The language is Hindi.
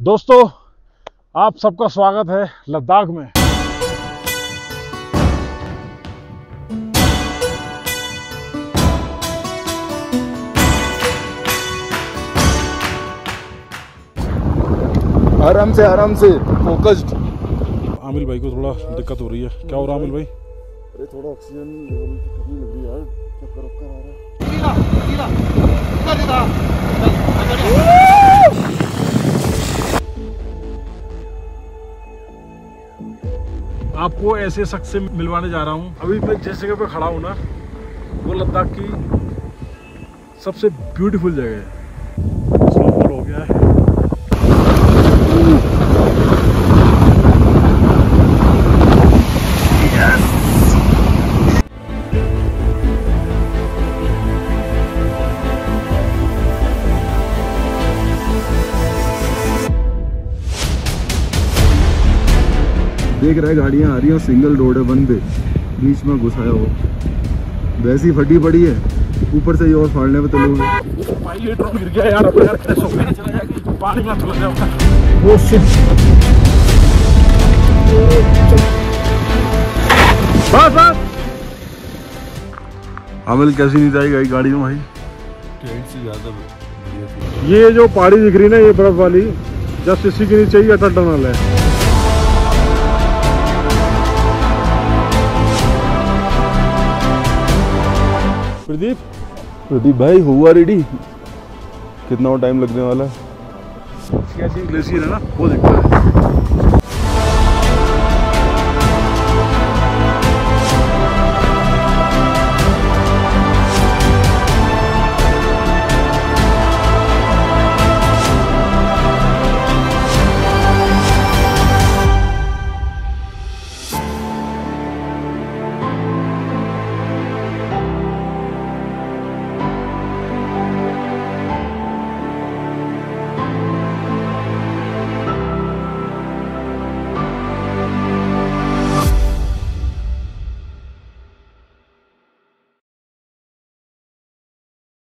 दोस्तों आप सबका स्वागत है लद्दाख में। आराम से आराम से फोकस्ड आमिल भाई को थोड़ा दिक्कत हो रही है। क्या हो रहा है आमिल भाई? अरे थोड़ा ऑक्सीजन लेवल की कमी लग रही है यार। चक्कर वक्कर आ रहा है। आपको ऐसे शख्स से मिलवाने जा रहा हूँ। अभी मैं जिस जगह पर खड़ा हूँ ना, वो लद्दाख की सबसे ब्यूटीफुल जगह है। स्नोफॉल हो गया है। देख रहा है गाड़ियाँ आ रही हैं सिंगल रोड है वन पे बीच में घुसाया हो वैसी फटी पड़ी है। ऊपर से ये और फाड़ने पे तो लोग में वो बस बस। अमल कैसी नहीं जाएगी गाड़ी में भाई? ये जो पहाड़ी दिख रही ना ये बर्फ़ वाली जस्ट इसी के नीचे ही अटल टनल है। प्रदीप? प्रदीप भाई हुआ रेडी कितना टाइम लगने वाला है ना? वो देखता है।